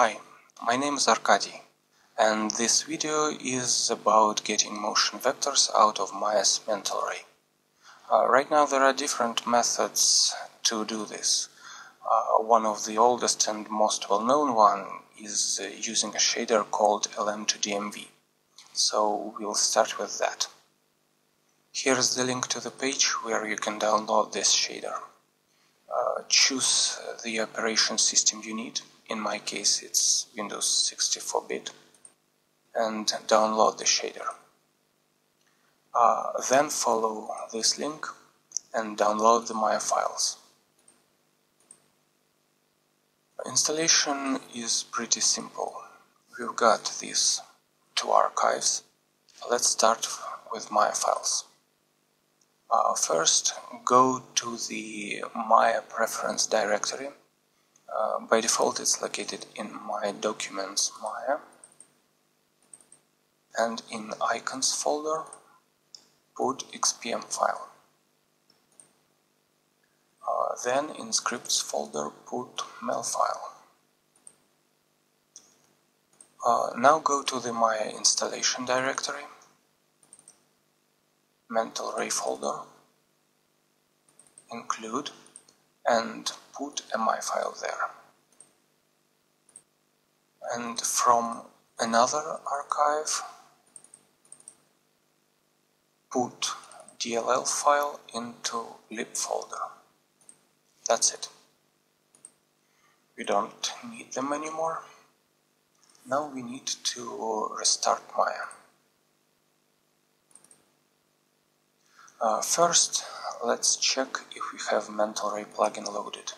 Hi, my name is Arkady, and this video is about getting motion vectors out of Maya's mental ray. Uh, right now there are different methods to do this. Uh, one of the oldest and most well-known one is uh, using a shader called LM2DMV. So we'll start with that. Here's the link to the page where you can download this shader. Uh, choose the operation system you need. In my case it's Windows 64-bit. And download the shader. Uh, then follow this link and download the Maya files. Installation is pretty simple. We've got these two archives. Let's start with Maya files. Uh, first, go to the Maya preference directory. Uh, by default, it's located in My Documents Maya. And in Icons folder, put XPM file. Uh, then in scripts folder put MEL file. Uh, now go to the Maya installation directory, mental ray folder, include and put a my file there. And from another archive put DLL file into lib folder. That's it. We don't need them anymore. Now we need to restart Maya. Uh, first, let's check if we have Mental Ray plugin loaded.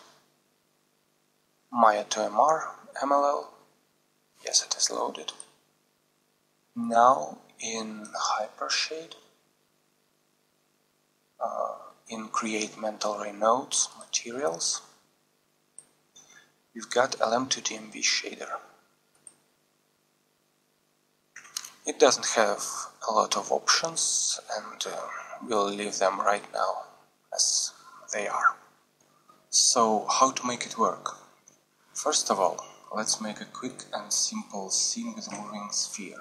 Maya 2MR MLL. Yes, it is loaded. Now in Hypershade, uh, in Create Mental Ray Nodes, Materials, we've got LM2DMV shader. It doesn't have a lot of options and uh, we'll leave them right now as they are. So how to make it work? First of all, let's make a quick and simple scene with a moving sphere.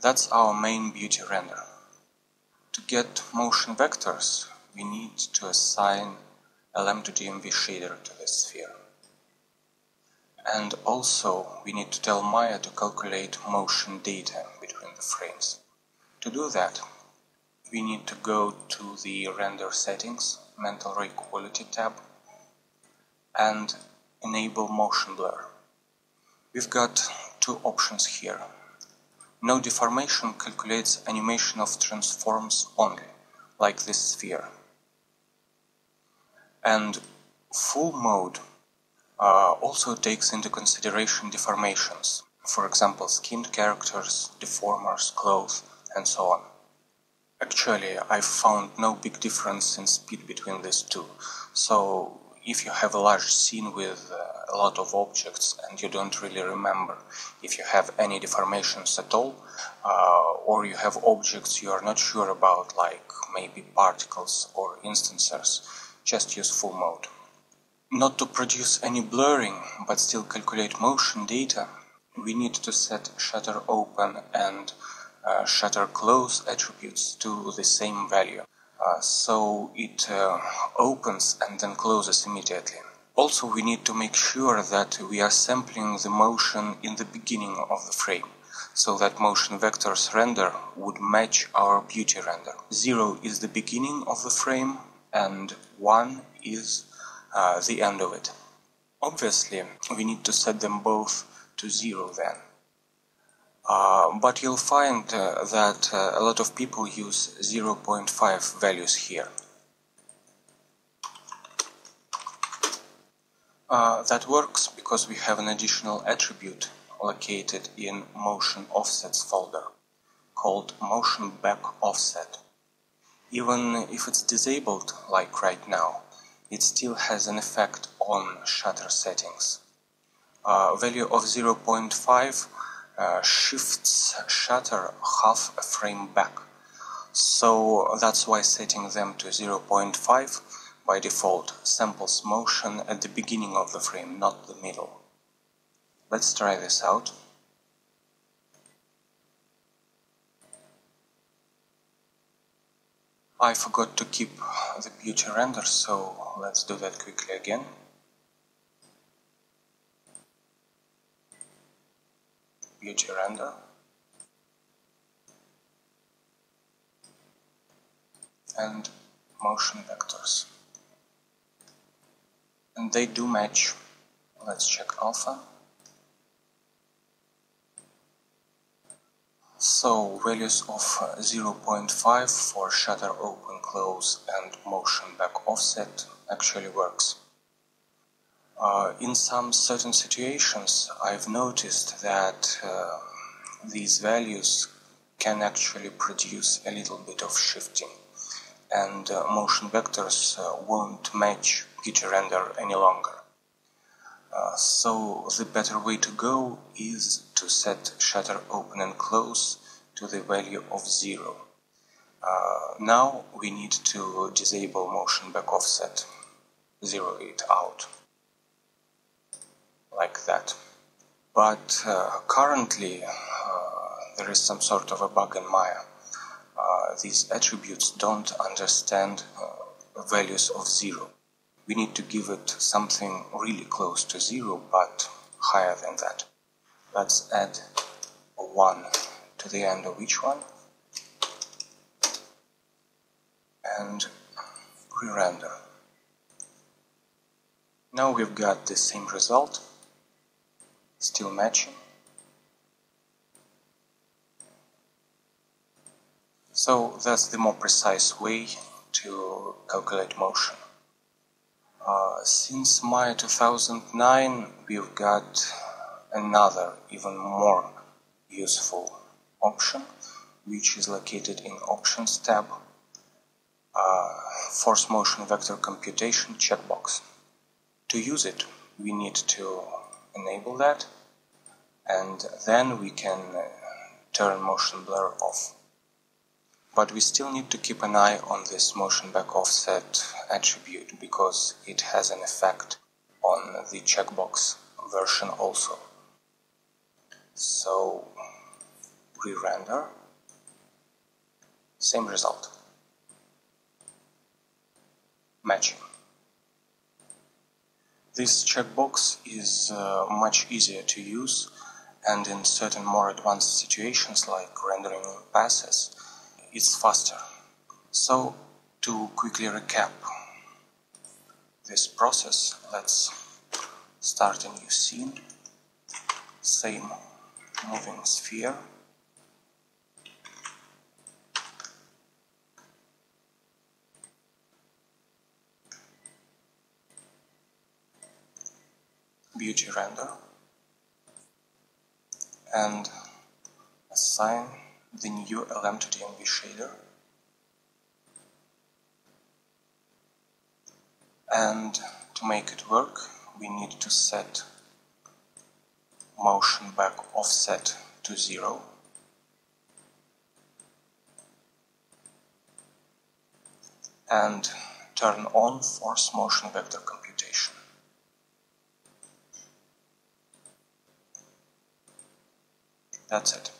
That's our main beauty render. To get motion vectors, we need to assign LM2DMV shader to the sphere. And also, we need to tell Maya to calculate motion data between the frames. To do that, we need to go to the Render Settings, Mental Ray Quality tab, and enable Motion Blur. We've got two options here. No deformation calculates animation of transforms only, like this sphere. And full mode uh, also takes into consideration deformations, for example, skinned characters, deformers, clothes, and so on. Actually, I've found no big difference in speed between these two, so if you have a large scene with uh, a lot of objects and you don't really remember if you have any deformations at all, uh, or you have objects you are not sure about, like maybe particles or instances, just use full mode. Not to produce any blurring, but still calculate motion data, we need to set shutter open and uh, shutter close attributes to the same value. Uh, so it uh, opens and then closes immediately. Also, we need to make sure that we are sampling the motion in the beginning of the frame, so that motion vectors render would match our beauty render. Zero is the beginning of the frame, and one is uh, the end of it. Obviously, we need to set them both to zero then. Uh, but you'll find uh, that uh, a lot of people use 0.5 values here. Uh, that works because we have an additional attribute located in motion offsets folder called motion back offset. Even if it's disabled, like right now, it still has an effect on shutter settings. Uh, value of 0.5 uh, shifts shutter half a frame back. So that's why setting them to 0.5 by default samples motion at the beginning of the frame, not the middle. Let's try this out. I forgot to keep the beauty render, so let's do that quickly again. Beauty render. And motion vectors. And they do match. Let's check alpha. So values of 0.5 for shutter open close and motion back offset actually works. Uh, in some certain situations I've noticed that uh, these values can actually produce a little bit of shifting and uh, motion vectors uh, won't match beauty render any longer. Uh, so the better way to go is to set shutter open and close to the value of 0. Uh, now we need to disable motion back offset, zero it out, like that. But uh, currently uh, there is some sort of a bug in Maya. Uh, these attributes don't understand values of 0 we need to give it something really close to zero but higher than that. Let's add a 1 to the end of each one and re-render. Now we've got the same result, still matching. So that's the more precise way to calculate motion. Uh, since May 2009, we've got another, even more useful option, which is located in Options tab, uh, Force Motion Vector Computation checkbox. To use it, we need to enable that, and then we can uh, turn motion blur off. But we still need to keep an eye on this motion back offset attribute because it has an effect on the checkbox version also. So re-render, same result. Matching. This checkbox is uh, much easier to use and in certain more advanced situations like rendering passes it's faster. So to quickly recap this process, let's start a new scene. Same moving sphere. Beauty render and assign the new LM2DMV shader and to make it work we need to set motion back offset to zero and turn on force motion vector computation. That's it.